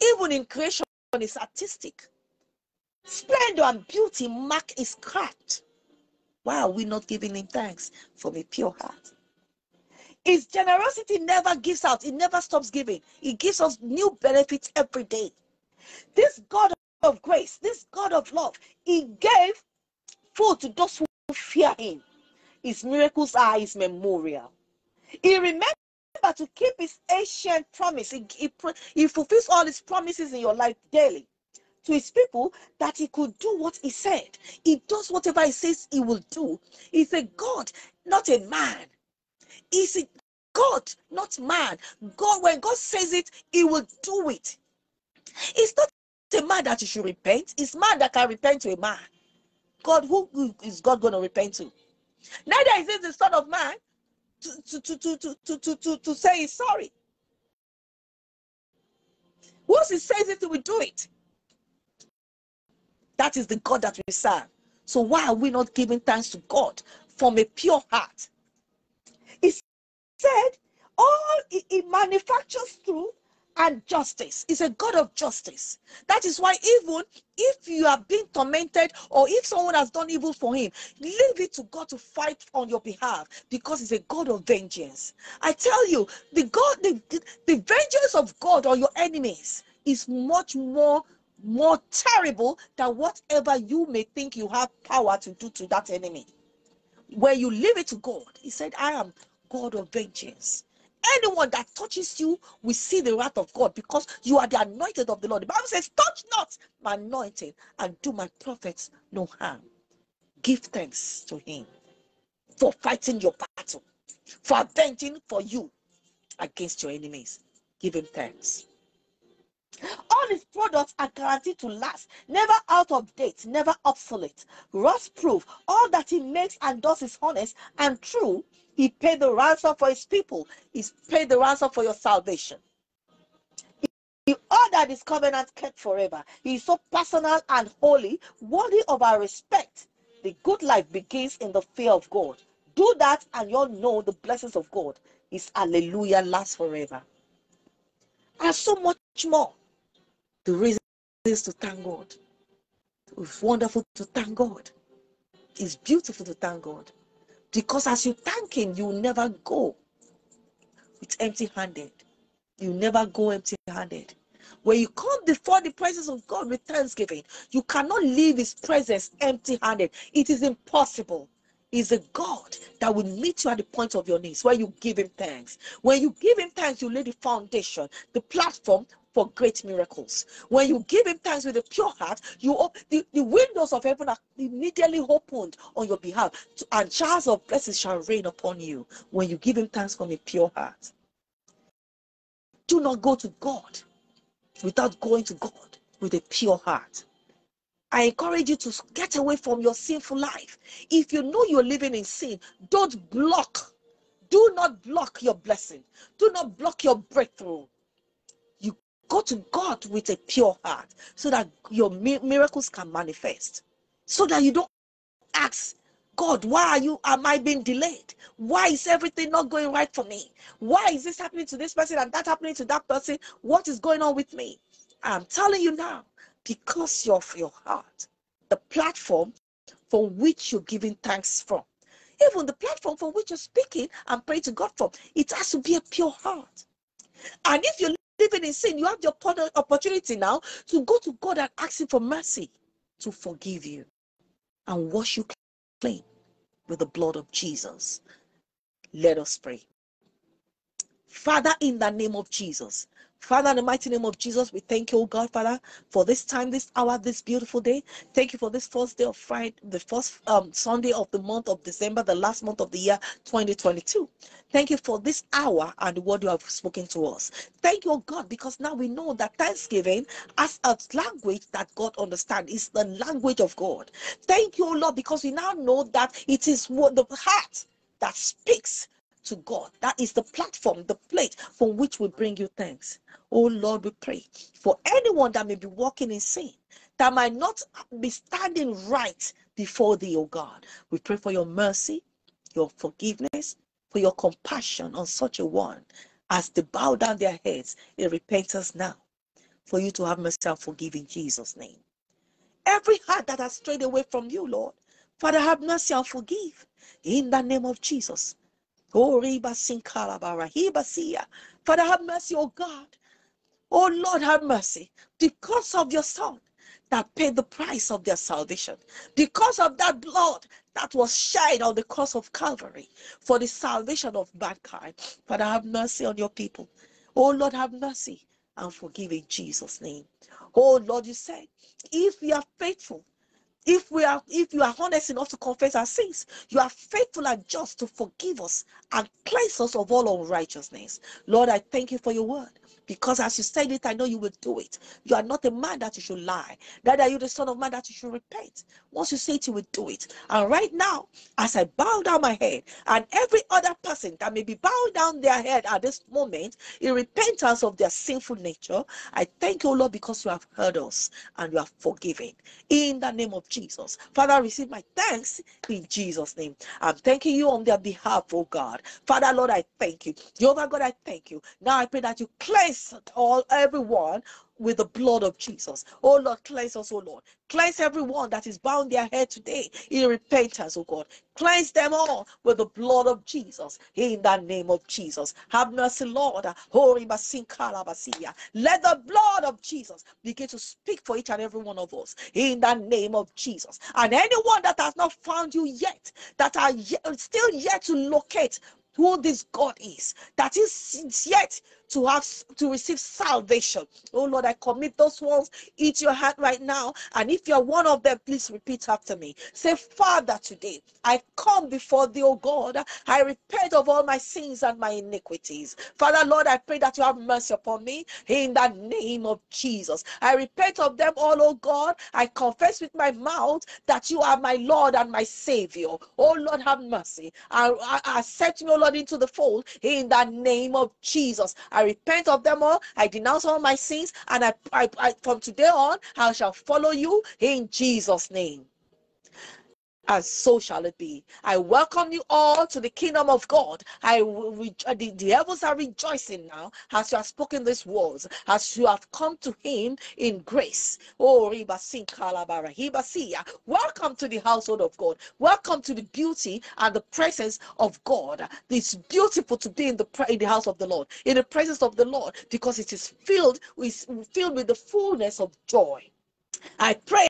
even in creation, is artistic. Splendor and beauty mark his craft. Why are we not giving him thanks from a pure heart? His generosity never gives out, it never stops giving. He gives us new benefits every day. This God of grace, this God of love, he gave food to those who fear him. His miracles are his memorial. He remembered to keep his ancient promise. He, he, he fulfills all his promises in your life daily to his people that he could do what he said. He does whatever he says he will do. He's a God, not a man. He's a God, not man. God, when God says it, he will do it. It's not a man that you should repent. It's man that can repent to a man. God, who is God going to repent to? Neither is it the Son of Man to, to, to, to, to, to, to, to say he's sorry. Once he says it, he will do it. That is the God that we serve. So why are we not giving thanks to God from a pure heart? He said, all he manufactures truth and justice. is a God of justice. That is why, even if you are being tormented or if someone has done evil for him, leave it to God to fight on your behalf because he's a God of vengeance. I tell you, the God, the, the vengeance of God on your enemies is much more more terrible than whatever you may think you have power to do to that enemy. When you leave it to God, He said, I am God of vengeance. Anyone that touches you will see the wrath of God because you are the anointed of the Lord. The Bible says, Touch not my anointing and do my prophets no harm. Give thanks to Him for fighting your battle, for avenging for you against your enemies. Give Him thanks. All his products are guaranteed to last, never out of date, never obsolete, rust proof. All that he makes and does is honest and true. He paid the ransom for his people, he's paid the ransom for your salvation. He ordered his covenant kept forever. He is so personal and holy, worthy of our respect. The good life begins in the fear of God. Do that, and you'll know the blessings of God. His hallelujah lasts forever. And so much more. The reason is to thank God. It's wonderful to thank God. It's beautiful to thank God. Because as you thank Him, you never go with empty handed. You never go empty handed. When you come before the presence of God with thanksgiving, you cannot leave His presence empty handed. It is impossible. Is a God that will meet you at the point of your needs where you give Him thanks. When you give Him thanks, you lay the foundation, the platform for great miracles. When you give him thanks with a pure heart, you the, the windows of heaven are immediately opened on your behalf, and showers of blessings shall rain upon you when you give him thanks from a pure heart. Do not go to God without going to God with a pure heart. I encourage you to get away from your sinful life. If you know you're living in sin, don't block. Do not block your blessing. Do not block your breakthrough go to God with a pure heart so that your miracles can manifest. So that you don't ask God, why are you am I being delayed? Why is everything not going right for me? Why is this happening to this person and that happening to that person? What is going on with me? I'm telling you now, because of your heart, the platform for which you're giving thanks from, even the platform for which you're speaking and praying to God from, it has to be a pure heart. And if you living in sin, you have the opportunity now to go to God and ask Him for mercy to forgive you and wash you clean with the blood of Jesus. Let us pray. Father, in the name of Jesus, Father, in the mighty name of Jesus, we thank you, oh God, Father, for this time, this hour, this beautiful day. Thank you for this first day of Friday, the first um, Sunday of the month of December, the last month of the year 2022. Thank you for this hour and the word you have spoken to us. Thank you, oh God, because now we know that Thanksgiving as a language that God understands is the language of God. Thank you, oh Lord, because we now know that it is what the heart that speaks to God. That is the platform, the plate from which we bring you thanks. Oh Lord, we pray for anyone that may be walking in sin, that might not be standing right before thee, oh God. We pray for your mercy, your forgiveness, for your compassion on such a one as they bow down their heads in repentance now. For you to have mercy and forgive in Jesus' name. Every heart that has strayed away from you, Lord, Father, have mercy and forgive in the name of Jesus. Father, have mercy, oh God. Oh Lord, have mercy. Because of your Son that paid the price of their salvation, because of that blood that was shed on the cross of Calvary for the salvation of mankind. Father, have mercy on your people. Oh Lord, have mercy and forgive in Jesus' name. Oh Lord, you said, if we are faithful, if we are if you are honest enough to confess our sins you are faithful and just to forgive us and cleanse us of all unrighteousness. Lord i thank you for your word because as you said it, I know you will do it. You are not a man that you should lie. Neither are you the son of man that you should repent. Once you say it, you will do it. And right now, as I bow down my head, and every other person that may be bowing down their head at this moment in repentance of their sinful nature, I thank you, Lord, because you have heard us and you have forgiven. In the name of Jesus. Father, receive my thanks in Jesus' name. I'm thanking you on their behalf, oh God. Father, Lord, I thank you. Jehovah God, I thank you. Now I pray that you cleanse cleanse all everyone with the blood of Jesus. Oh Lord, cleanse us, oh Lord. Cleanse everyone that is bound their head today in repentance, oh God. Cleanse them all with the blood of Jesus in the name of Jesus. Have mercy, Lord. Let the blood of Jesus begin to speak for each and every one of us in the name of Jesus. And anyone that has not found you yet, that are yet, still yet to locate who this God is, that is yet to have to receive salvation. Oh Lord, I commit those ones into your hand right now. And if you're one of them, please repeat after me. Say, Father, today I come before thee, oh God. I repent of all my sins and my iniquities. Father, Lord, I pray that you have mercy upon me in the name of Jesus. I repent of them all, oh God. I confess with my mouth that you are my Lord and my Savior. Oh Lord, have mercy. I, I, accept me, oh Lord, into the fold in the name of Jesus. I repent of them all. I denounce all my sins. And I, I, I from today on, I shall follow you in Jesus' name and so shall it be. I welcome you all to the kingdom of God. I the, the heavens are rejoicing now as you have spoken these words, as you have come to Him in grace. Oh, Ribasin Kalabara, Hibasia. welcome to the household of God. Welcome to the beauty and the presence of God. It's beautiful to be in the in the house of the Lord, in the presence of the Lord, because it is filled with filled with the fullness of joy. I pray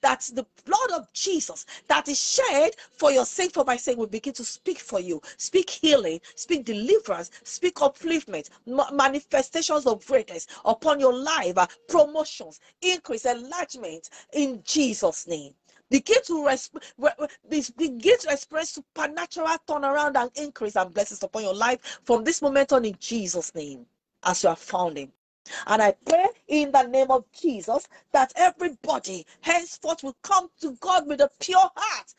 that the blood of Jesus that is shed for your sake, for my sake, will begin to speak for you, speak healing, speak deliverance, speak upliftment, manifestations of greatness upon your life, uh, promotions, increase, enlargement in Jesus' name. Begin to begin to express supernatural turnaround and increase and blessings upon your life from this moment on in Jesus' name, as you are found Him. And I pray in the name of Jesus that everybody henceforth will come to God with a pure heart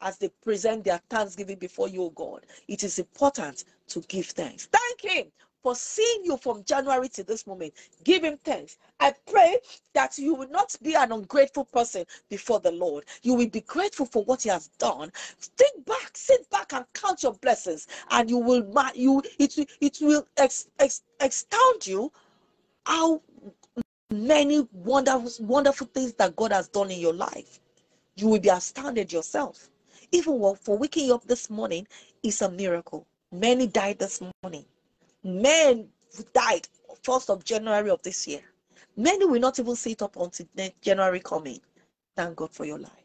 as they present their thanksgiving before you, God. It is important to give thanks. Thank Him for seeing you from January to this moment. Give Him thanks. I pray that you will not be an ungrateful person before the Lord. You will be grateful for what He has done. Think back, sit back, and count your blessings, and you will you it it will ex, ex, astound you how many wonderful, wonderful things that God has done in your life. You will be astounded yourself. Even for waking up this morning is a miracle. Many died this morning. Men died first of January of this year. Many will not even sit up until January coming. Thank God for your life.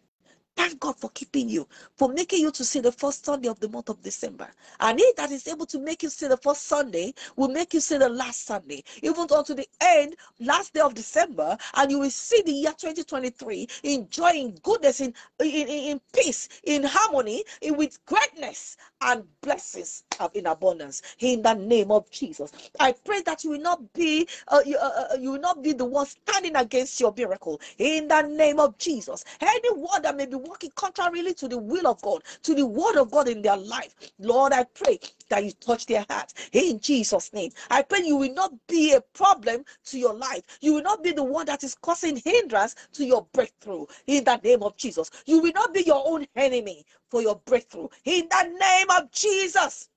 Thank God for keeping you, for making you to see the first Sunday of the month of December. And He that is able to make you see the first Sunday will make you see the last Sunday, even unto the end, last day of December, and you will see the year 2023 enjoying goodness, in, in, in peace, in harmony, in, with greatness and blessings in abundance. In the name of Jesus, I pray that you will not be uh, you, uh, uh, you will not be the one standing against your miracle. In the name of Jesus, anyone that may be walking contrarily to the will of God, to the word of God in their life. Lord, I pray that you touch their hearts in Jesus' name. I pray you will not be a problem to your life. You will not be the one that is causing hindrance to your breakthrough in the name of Jesus. You will not be your own enemy for your breakthrough in the name of Jesus.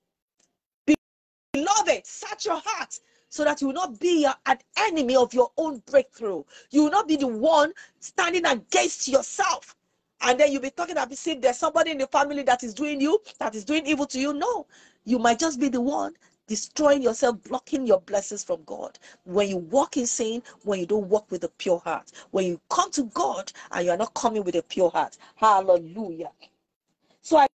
Beloved, search your heart so that you will not be an enemy of your own breakthrough. You will not be the one standing against yourself and then you'll be talking about if there's somebody in the family that is doing you, that is doing evil to you. No, you might just be the one destroying yourself, blocking your blessings from God. When you walk in sin, when you don't walk with a pure heart, when you come to God and you are not coming with a pure heart. Hallelujah. So I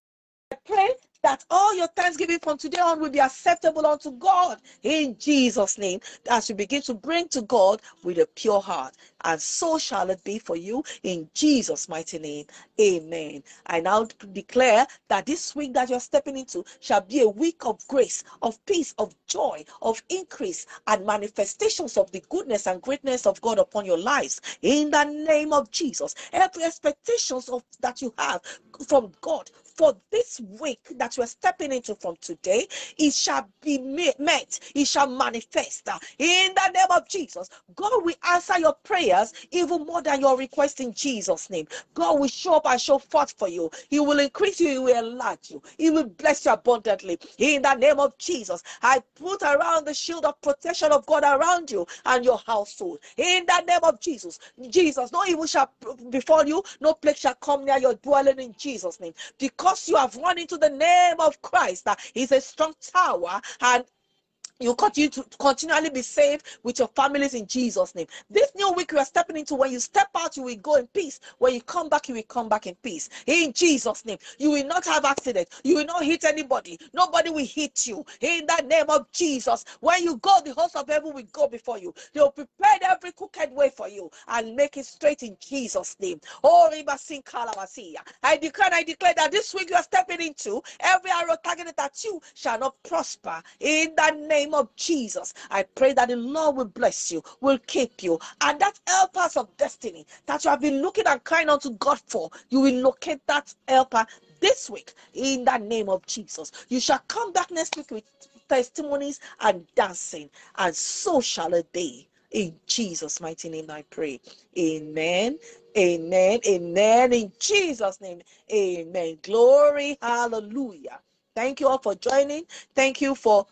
pray that all your thanksgiving from today on will be acceptable unto God in Jesus' name as you begin to bring to God with a pure heart. And so shall it be for you in Jesus' mighty name. Amen. I now declare that this week that you're stepping into shall be a week of grace, of peace, of joy, of increase, and manifestations of the goodness and greatness of God upon your lives. In the name of Jesus, every expectations of that you have from God for this week that we're stepping into from today, it shall be met, it shall manifest uh, in the name of Jesus. God will answer your prayers even more than your request in Jesus' name. God will show up and show forth for you. He will increase you, He will enlarge you, He will bless you abundantly in the name of Jesus. I put around the shield of protection of God around you and your household in the name of Jesus. Jesus, no evil shall befall you, no plague shall come near your dwelling in Jesus' name. Because you have run into the name of Christ, that is a strong tower, and you continue to continually be saved with your families in Jesus' name. This new week you are stepping into, when you step out, you will go in peace. When you come back, you will come back in peace. In Jesus' name, you will not have accident. You will not hit anybody. Nobody will hit you. In the name of Jesus, when you go, the host of heaven will go before you. They will prepare every crooked way for you and make it straight in Jesus' name. Oh, I declare, I declare that this week you are stepping into every arrow targeted at you shall not prosper. In the name name of Jesus, I pray that the Lord will bless you, will keep you, and that helpers of destiny that you have been looking and crying unto God for, you will locate that helper this week in the name of Jesus. You shall come back next week with testimonies and dancing, and so shall it be. In Jesus' mighty name, I pray. Amen. Amen. Amen. In Jesus' name. Amen. Glory. Hallelujah. Thank you all for joining. Thank you for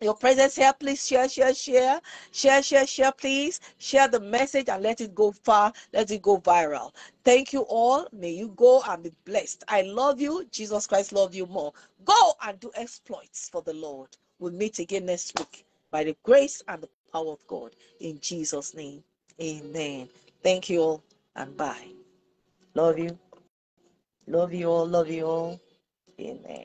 your presence here please share share share. Share share share please. Share the message and let it go far let it go viral. Thank you all. May you go and be blessed. I love you. Jesus christ love you more. Go and do exploits for the lord. We'll meet again next week by the grace and the power of god. In jesus name amen. Thank you all and bye. Love you. Love you all. Love you all. Amen